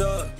up.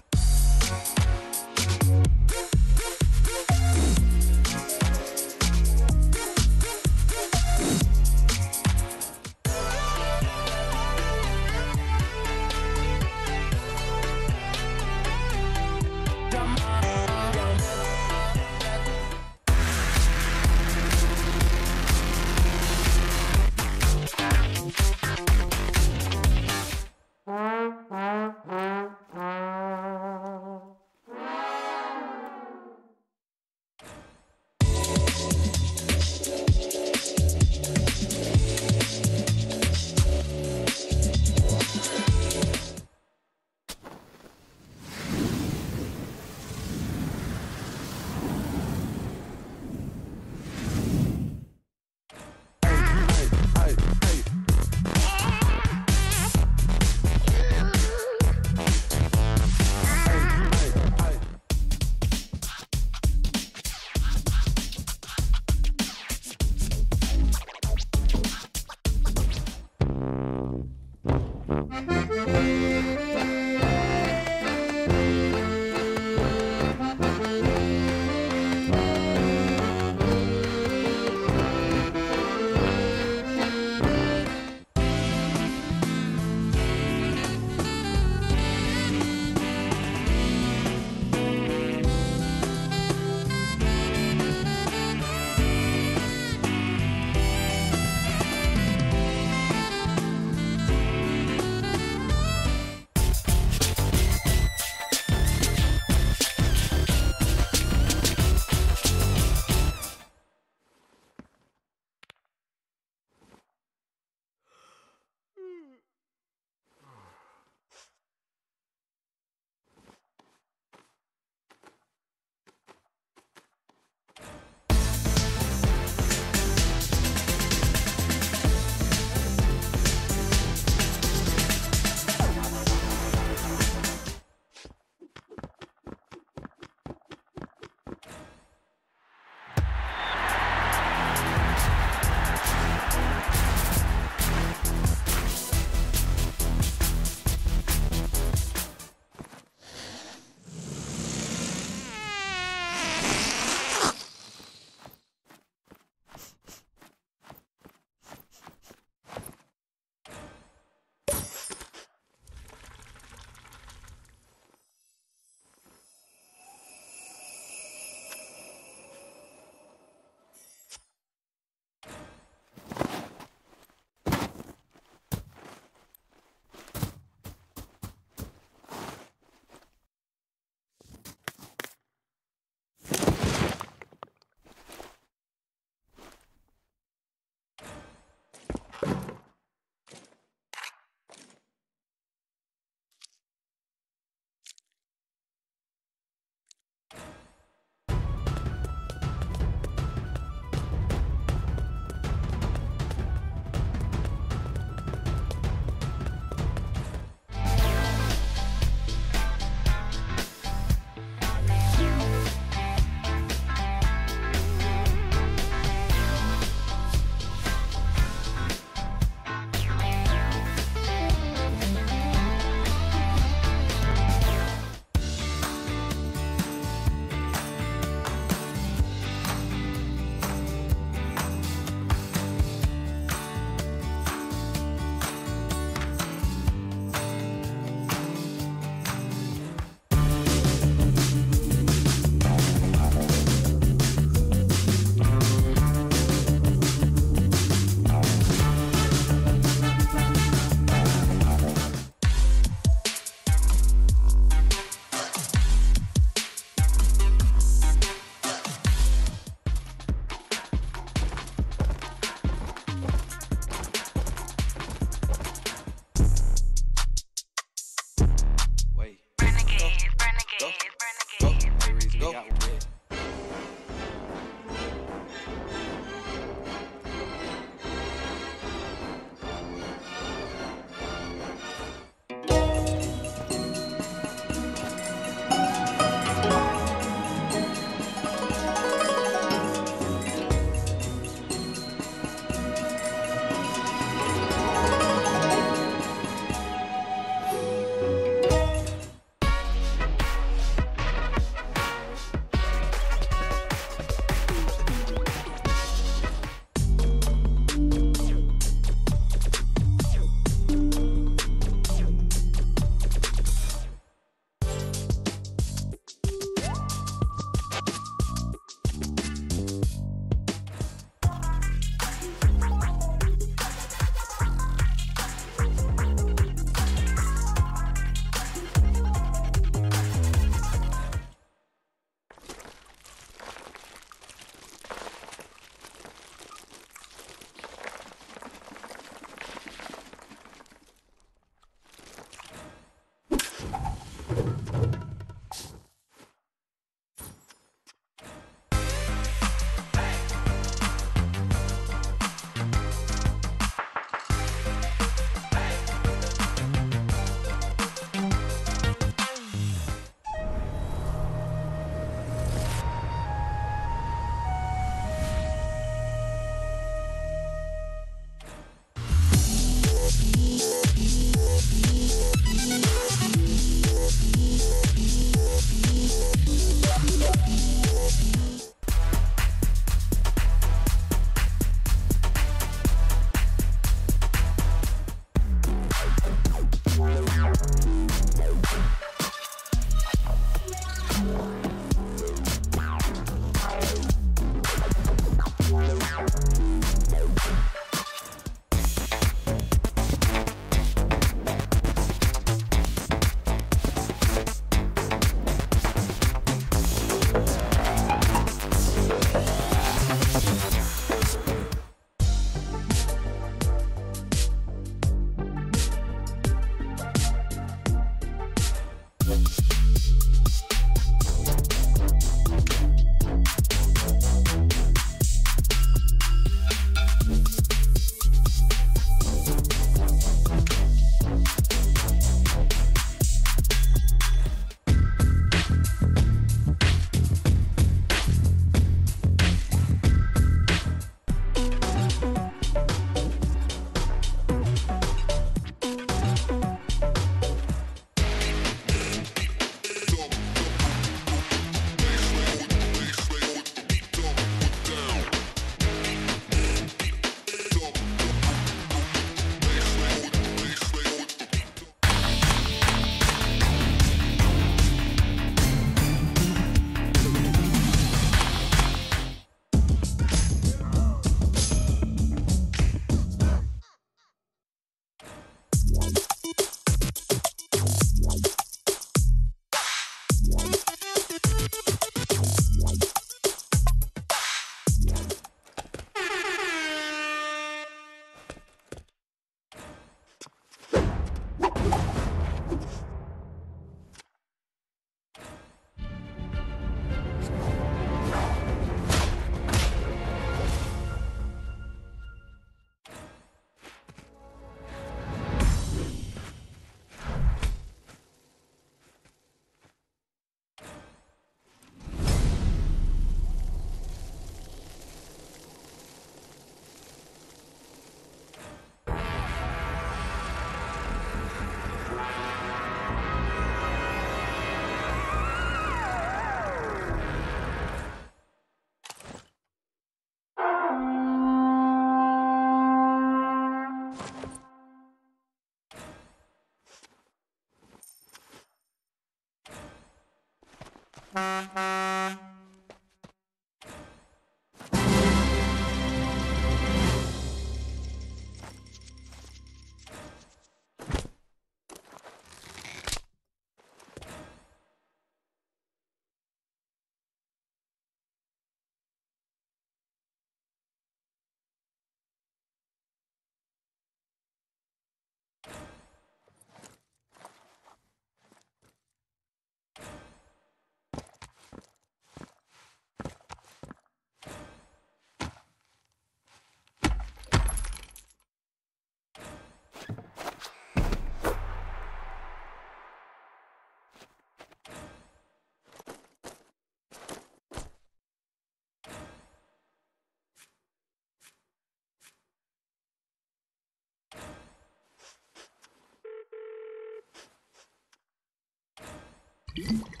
Mm-hmm.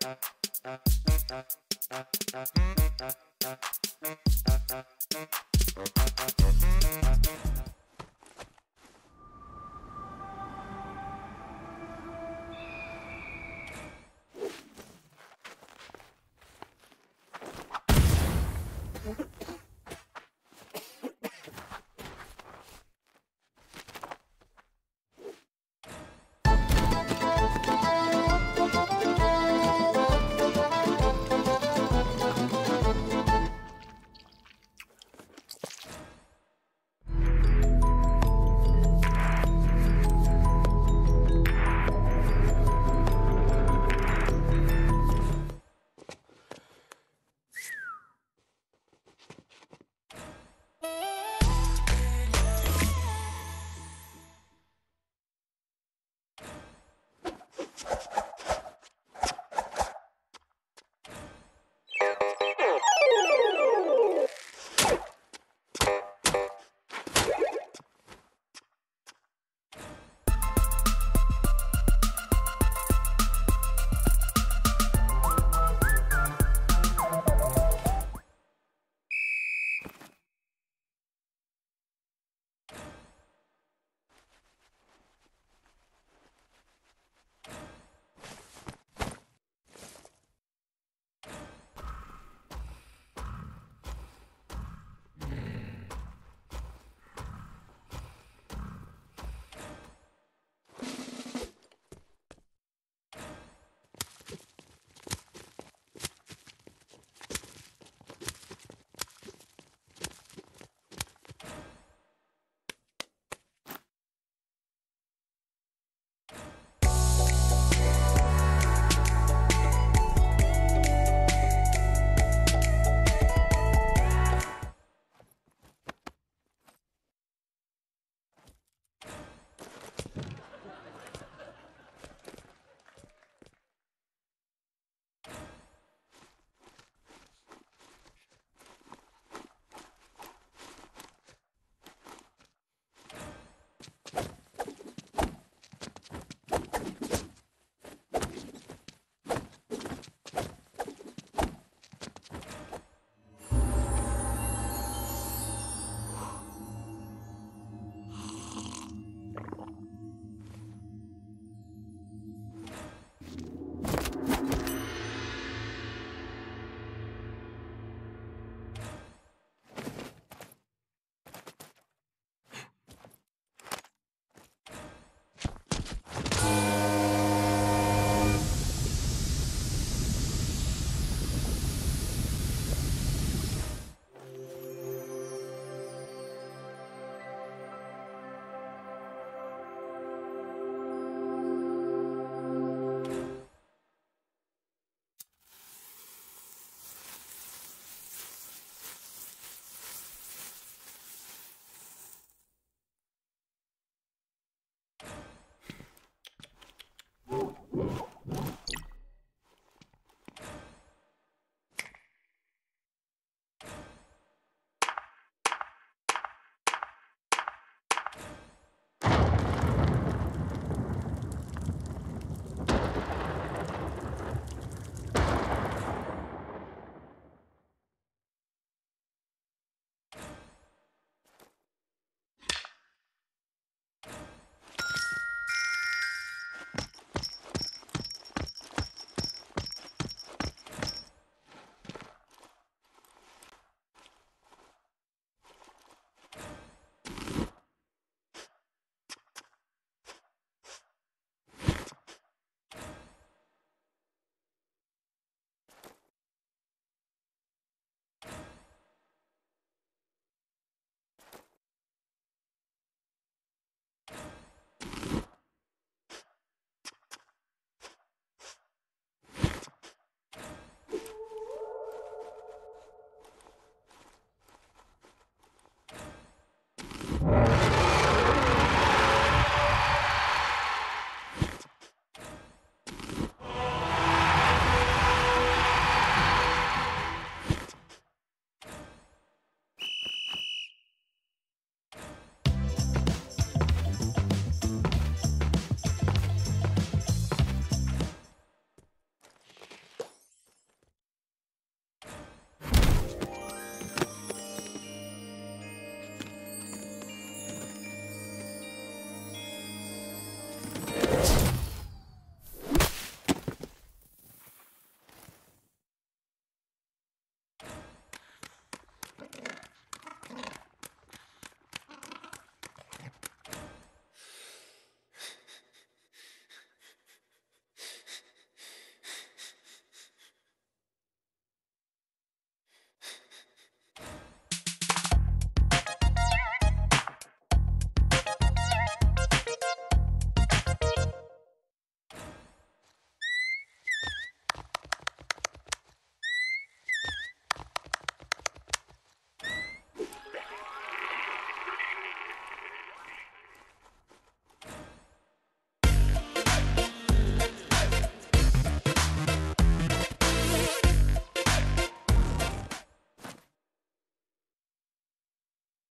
Thank you.